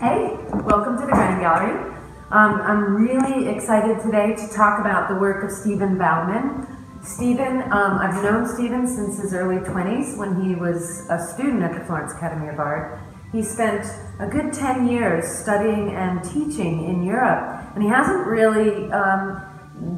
Hey, welcome to the Grenning Gallery. Um, I'm really excited today to talk about the work of Stephen Bauman. Stephen, um, I've known Stephen since his early 20s when he was a student at the Florence Academy of Art. He spent a good 10 years studying and teaching in Europe, and he hasn't really um,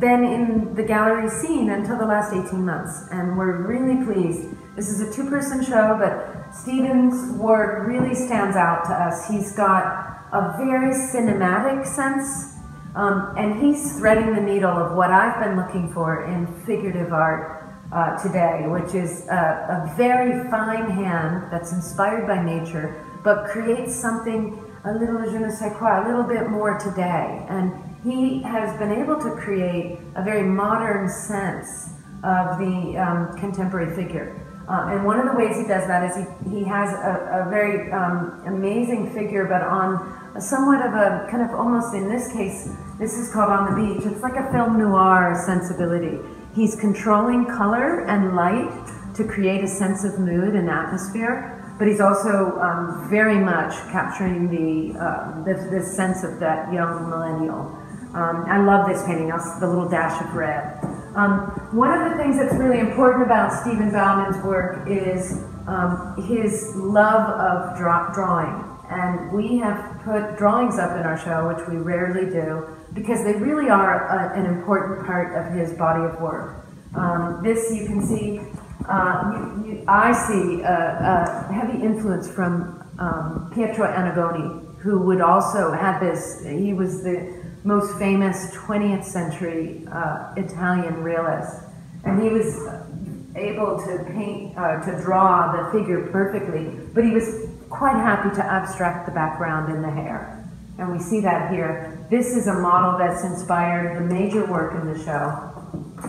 been in the gallery scene until the last 18 months, and we're really pleased. This is a two-person show, but Stephen's work really stands out to us. He's got a very cinematic sense, um, and he's threading the needle of what I've been looking for in figurative art uh, today, which is a, a very fine hand that's inspired by nature, but creates something a little je ne sais quoi, a little bit more today. And he has been able to create a very modern sense of the um, contemporary figure. Uh, and one of the ways he does that is he, he has a, a very um, amazing figure, but on somewhat of a kind of almost in this case, this is called On the Beach. It's like a film noir sensibility. He's controlling color and light to create a sense of mood and atmosphere but he's also um, very much capturing the, uh, the, the sense of that young millennial. Um, I love this painting, Also, the little dash of red. Um, one of the things that's really important about Stephen Bauman's work is um, his love of draw drawing. And we have put drawings up in our show, which we rarely do, because they really are a, an important part of his body of work. Um, this you can see, uh, you, you, I see a, a, heavy influence from um, Pietro Annigoni, who would also have this, he was the most famous 20th century uh, Italian realist. And he was able to paint, uh, to draw the figure perfectly, but he was quite happy to abstract the background and the hair. And we see that here. This is a model that's inspired the major work in the show,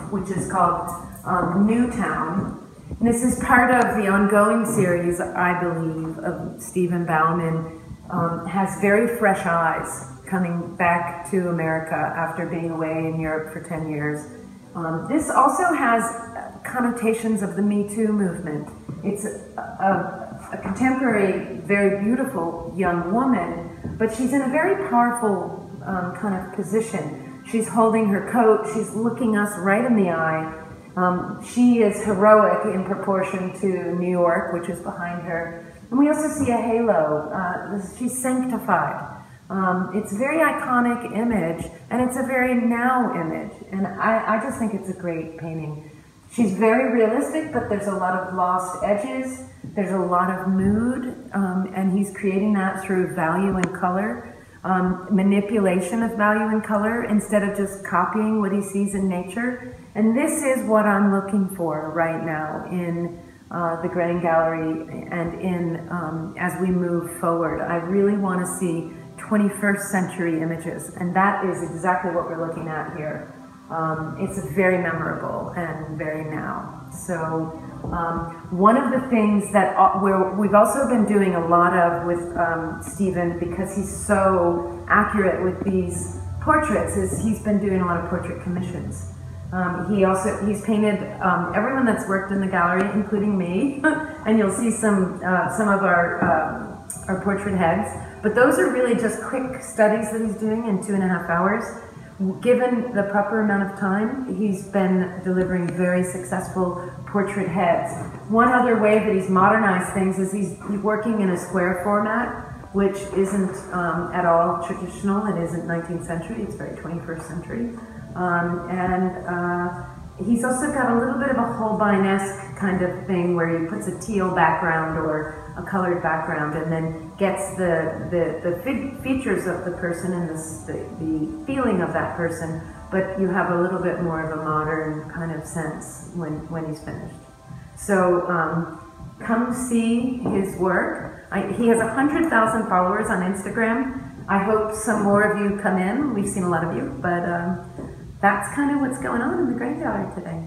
which is called um, Newtown. And this is part of the ongoing series, I believe, of Stephen Bauman. Um, has very fresh eyes coming back to America after being away in Europe for 10 years. Um, this also has connotations of the Me Too movement. It's a, a, a, contemporary, very beautiful young woman, but she's in a very powerful um, kind of position. She's holding her coat, she's looking us right in the eye. Um, she is heroic in proportion to New York, which is behind her. And we also see a halo. Uh, she's sanctified. Um, it's a very iconic image, and it's a very now image, and I, I just think it's a great painting. She's very realistic, but there's a lot of lost edges. There's a lot of mood, um, and he's creating that through value and color, um, manipulation of value and color instead of just copying what he sees in nature. And this is what I'm looking for right now in uh, the Grenning Gallery and in um, as we move forward. I really want to see 21st century images, and that is exactly what we're looking at here. Um, it's very memorable and very now. So um, one of the things that uh, we have also been doing a lot of with um, Stephen because he's so accurate with these portraits is he's been doing a lot of portrait commissions. Um, he also he's painted um, everyone that's worked in the gallery, including me, and you'll see some uh, some of our um, our portrait heads. But those are really just quick studies that he's doing in two and a half hours. Given the proper amount of time, he's been delivering very successful portrait heads. One other way that he's modernized things is he's working in a square format, which isn't um, at all traditional. It isn't 19th century, it's very 21st century. Um, and uh, he's also got a little bit of a Holbein-esque kind of thing where he puts a teal background or a colored background and then gets the, the, the features of the person and the, the feeling of that person, but you have a little bit more of a modern kind of sense when, when he's finished. So um, come see his work. I, he has 100,000 followers on Instagram. I hope some more of you come in. We've seen a lot of you, but um, that's kind of what's going on in the Gallery today.